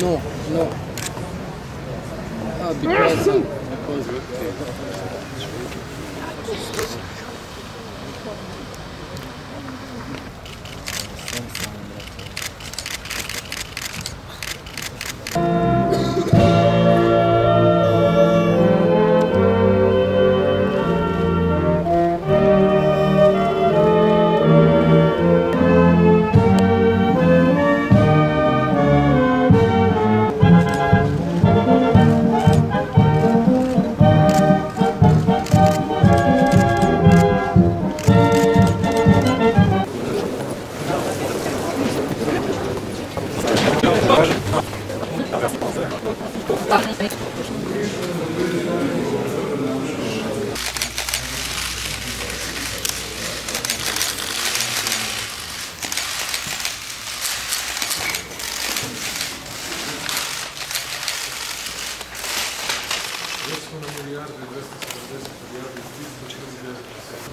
No, no. Uh, because, because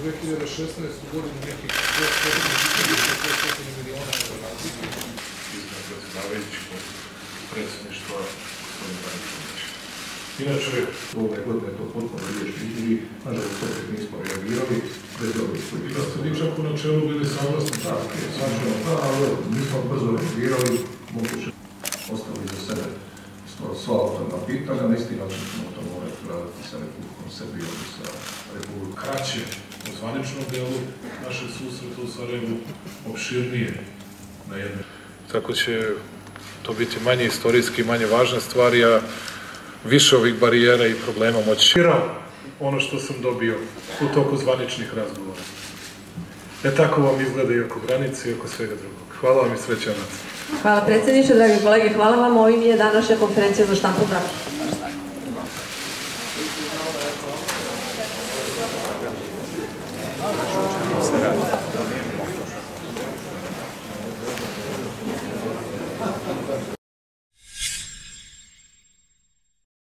2016 году неких gospodin Braniković. Inače, ove godine to potpuno riješili i nažalost opet nismo reagirali, bez dobrih I da ste vi čak u načelu bili saglasni. Tako je, svačano, da, ali nismo brzo reagirali, moguće ostavili za sebe sva- otvorna pitanja, na isti način ćemo to morati raditi sa Republikom Srbijom i sa Republikom Kraće u zvaničnom delu našeg susreta u Sarajevu, opširnije na jednoj Tako će to biti manje istorijski, manje važne stvari, a više ovih barijera i problema moći. Ono što sam dobio u toku zvaničnih razgovora. E tako vam izgleda i oko granice i oko svega drugog. Hvala vam i srećan Hvala predsjedniče, dragi kolege, hvala vam. Ovim je današnja konferencija za štampu pravi.